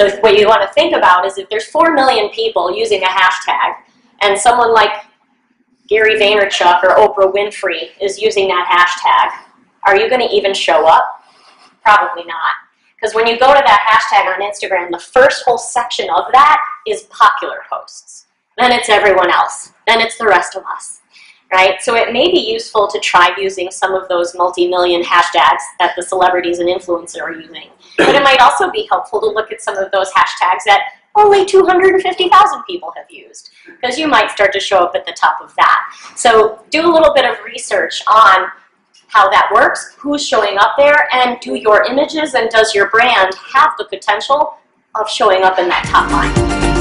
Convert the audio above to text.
So what you want to think about is if there's 4 million people using a hashtag and someone like Gary Vaynerchuk or Oprah Winfrey is using that hashtag, are you going to even show up? Probably not. Because when you go to that hashtag on Instagram, the first whole section of that is popular posts. Then it's everyone else. Then it's the rest of us. Right? So it may be useful to try using some of those multi-million hashtags that the celebrities and influencers are using. But it might also be helpful to look at some of those hashtags that only 250,000 people have used, because you might start to show up at the top of that. So do a little bit of research on how that works, who's showing up there, and do your images and does your brand have the potential of showing up in that top line.